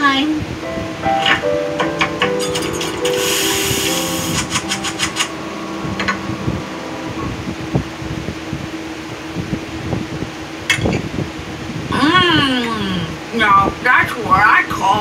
time. Mmm. Now that's what I call